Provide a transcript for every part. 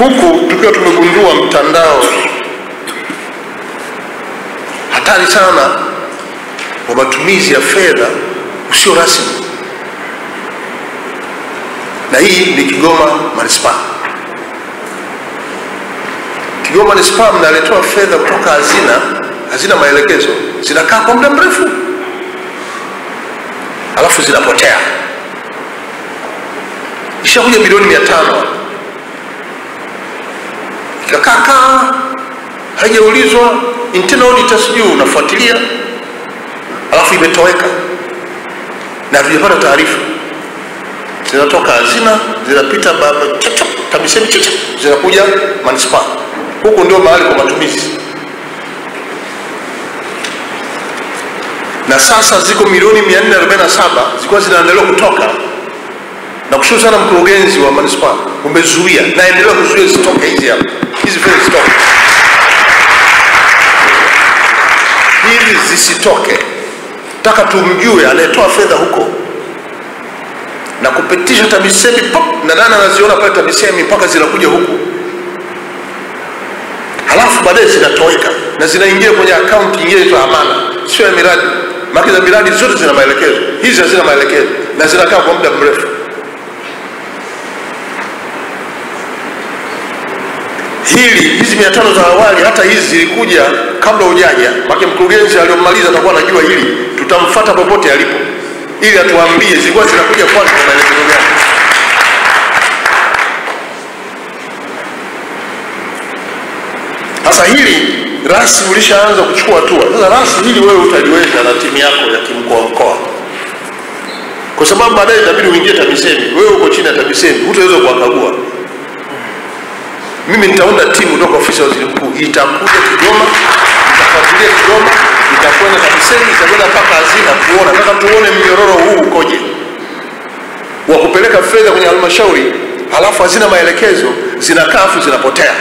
huku tukiwa tumegundua mtandao hatari sana wa matumizi ya fedha usio rasmi, na hii ni Kigoma manispaa. Kigoma manispaa mnaletewa fedha kutoka hazina, hazina maelekezo, zinakaa kwa muda mrefu, alafu zinapotea. Ishakuja bilioni mia tano ikakaakaa, haijaulizwa. Internal sijui unafuatilia, alafu imetoweka. Na hatujapata taarifa. Zinatoka hazina, zinapita TAMISEMI chacha, zinakuja manispa Huku ndio mahali kwa matumizi, na sasa ziko milioni 447 zilikuwa zinaendelea kutoka, na kushukuru sana mkurugenzi wa manispaa, umezuia naendelea kuzuia zitoke hizi hapa, hizi zitoke, hizi zisitoke. Taka tumjue anayetoa fedha huko na kupitisha TAMISEMI pop, na nani anaziona pale TAMISEMI mpaka zinakuja huku, halafu baadaye zinatoweka na zinaingia kwenye akaunti nyingine inaitwa amana, sio ya miradi. Za miradi zote zina maelekezo, hizi hazina maelekezo na zinakaa kwa muda mrefu. Hili hizi mia tano za awali, hata hizi zilikuja kabla hujaja, make mkurugenzi aliyomaliza atakuwa anajua hili, tutamfata popote alipo ili atuambie zilikuwa zinakuja kwani kwa maelekezo gani. Sasa hili rasmi ulishaanza kuchukua hatua. Sasa rasmi hili wewe utaliweza na timu yako ya kimkoa mkoa, kwa sababu baadaye itabidi uingie TAMISEMI. Wewe uko chini ya TAMISEMI, hutaweza kuwakagua. Mimi nitaunda timu kutoka ofisi ya waziri mkuu, itakuja Kigoma, itafuatilia Kigoma, itakwenda TAMISEMI, itakwenda mpaka hazina kuona, nataka tuone mnyororo huu ukoje. Wa kupeleka fedha kwenye halmashauri, halafu hazina maelekezo, zinakaa afu zinapotea.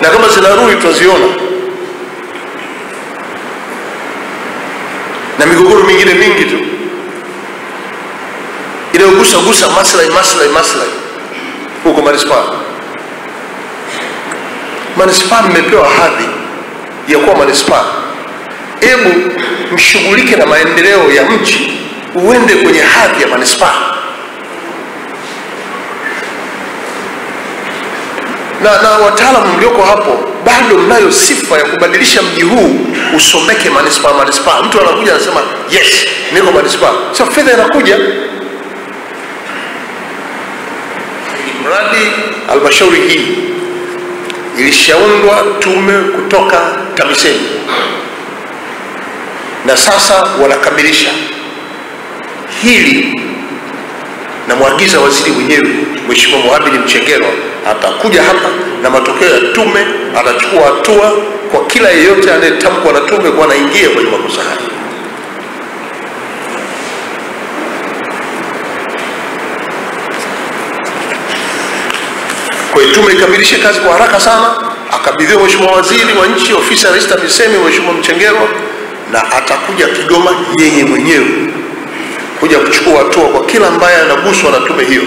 Na kama zinarudi tutaziona, na migogoro mingine mingi tu. Inayogusa gusa maslahi maslahi maslahi manispaa. Manispaa mmepewa hadhi ya kuwa manispa hebu mshughulike na maendeleo ya mji, uende kwenye hadhi ya manispaa. na, na wataalamu mlioko hapo bado mnayo sifa ya kubadilisha mji huu usomeke manispaa manispaa. Mtu anakuja anasema yes, niko manispa sio fedha inakuja. Mradi halmashauri hii ilishaundwa tume kutoka TAMISEMI na sasa wanakamilisha hili namwagiza waziri mwenyewe Mheshimiwa Mohamed Mchengerwa atakuja hapa na matokeo ya tume, atachukua hatua kwa kila yeyote anayetamkwa na tume kuwa anaingia kwenye makosa haya. Kwa hiyo tume ikamilishe kazi kwa haraka sana, akabidhiwa Mheshimiwa waziri wa nchi, ofisi ya Rais TAMISEMI, Mheshimiwa Mchengerwa, na atakuja Kigoma yeye mwenyewe kuja kuchukua hatua kwa kila ambaye anaguswa na tume hiyo.